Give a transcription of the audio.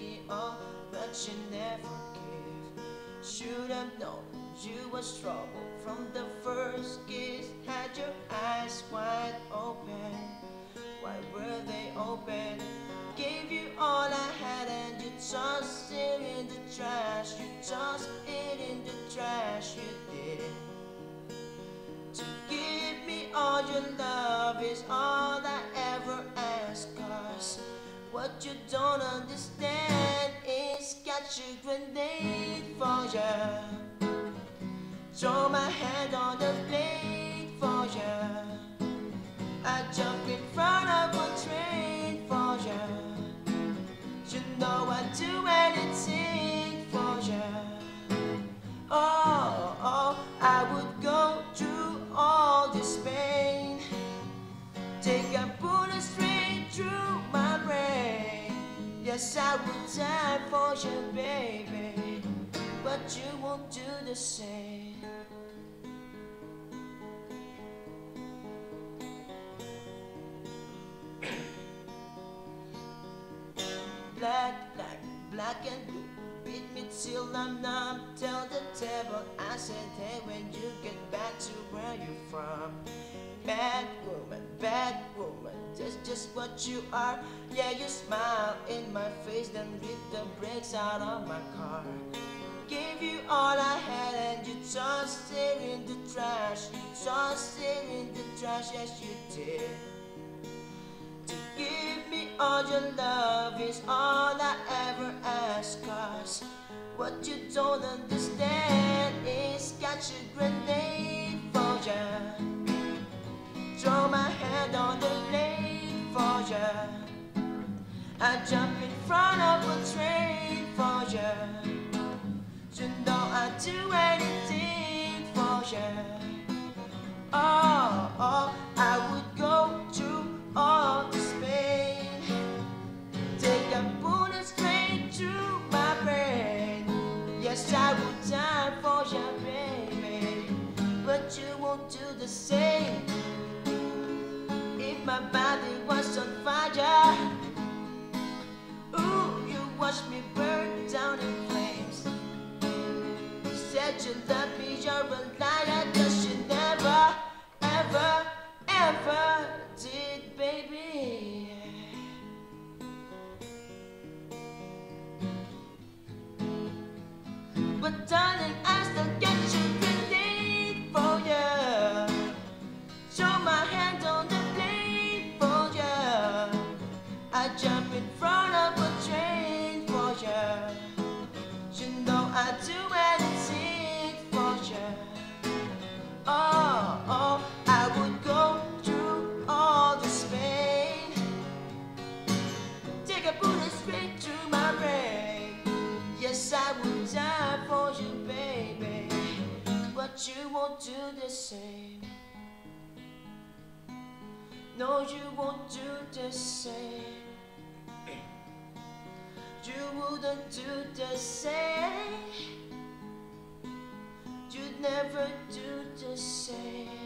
it all, but you never give. Should have known you was trouble from the first kiss. Had your eyes wide open, why were they open? Gave you all I had and you tossed it in the trash. You tossed it in the trash. You did. To give me all your love is all what you don't understand is got your grenade for ya. Throw my hand on the Yes, I would die for you, baby. But you won't do the same. Black, black, black and blue. Beat me till I'm numb. Tell the devil I said, hey, when you get back to where you're from. Bad woman, bad just what you are. Yeah, you smile in my face, then rip the brakes out of my car. Gave you all I had and you tossed it in the trash. You tossed it in the trash, yes you did. To give me all your love is all I ever ask. Cause what you don't understand is got your grenade for ya. Throw my hand on the ya. I jump in front of a train for you. You know I'd do anything for you. Oh, oh, I would go through all this pain. Take a bullet straight through my brain. Yes, I would die for you, baby. But you won't do the same. If my body was on fire, watched me burn down in flames. You said you love me, you're a liar, cause you never, ever, ever did, baby. But I but you won't do the same. No, you won't do the same. You wouldn't do the same. You'd never do the same.